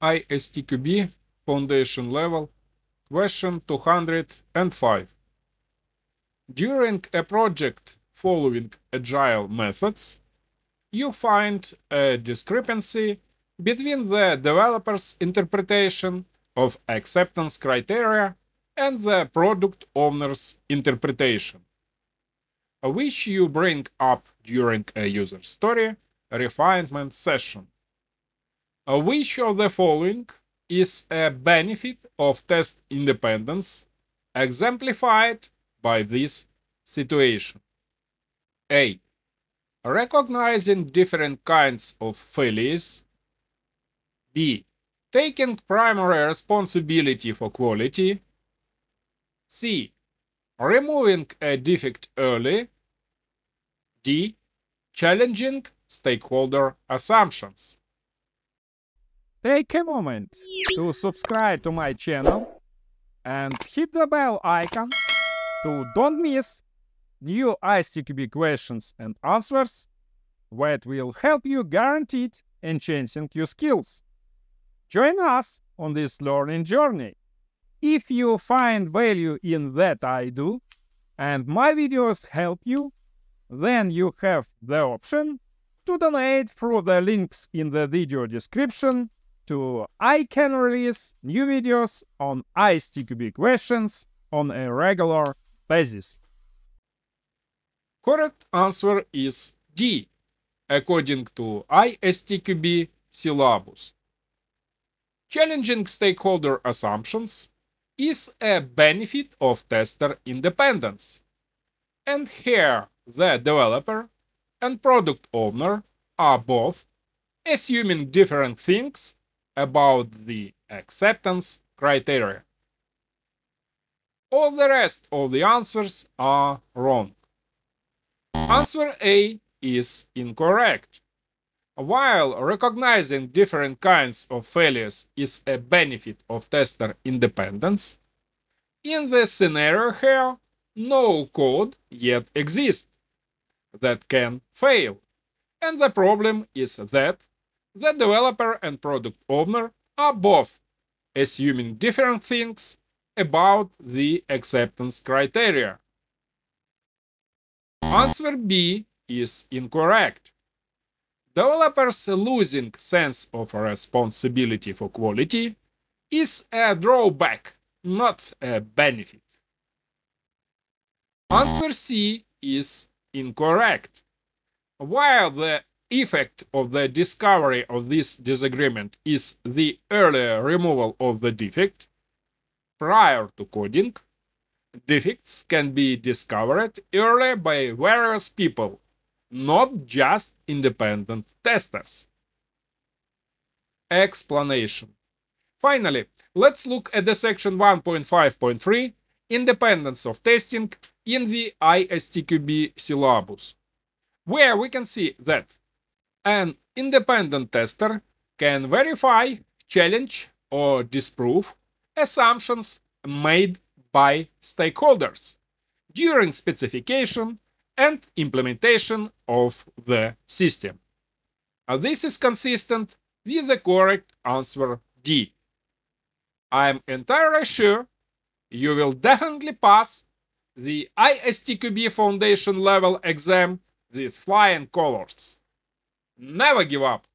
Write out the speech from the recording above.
ISTQB Foundation Level, question 205. During a project following agile methods, you find a discrepancy between the developer's interpretation of acceptance criteria and the product owner's interpretation, which you bring up during a user story refinement session. Uh, Which of the following is a benefit of test independence exemplified by this situation? A. Recognizing different kinds of failures. B. Taking primary responsibility for quality. C. Removing a defect early. D. Challenging stakeholder assumptions. Take a moment to subscribe to my channel and hit the bell icon to don't miss new ISTQB questions and answers that will help you guaranteed enhancing your skills. Join us on this learning journey. If you find value in that I do and my videos help you, then you have the option to donate through the links in the video description to I can release new videos on ISTQB questions on a regular basis. Correct answer is D, according to ISTQB syllabus. Challenging stakeholder assumptions is a benefit of tester independence. And here the developer and product owner are both assuming different things about the acceptance criteria. All the rest of the answers are wrong. Answer A is incorrect. While recognizing different kinds of failures is a benefit of tester independence, in the scenario here, no code yet exists that can fail. And the problem is that the developer and product owner are both assuming different things about the acceptance criteria. Answer B is incorrect. Developers losing sense of responsibility for quality is a drawback, not a benefit. Answer C is incorrect. While the effect of the discovery of this disagreement is the earlier removal of the defect prior to coding, defects can be discovered early by various people, not just independent testers. Explanation. Finally, let's look at the section 1.5.3 Independence of testing in the ISTQB syllabus, where we can see that an independent tester can verify, challenge, or disprove assumptions made by stakeholders during specification and implementation of the system. this is consistent with the correct answer D. I'm entirely sure you will definitely pass the ISTQB Foundation level exam with flying colors. Never give up!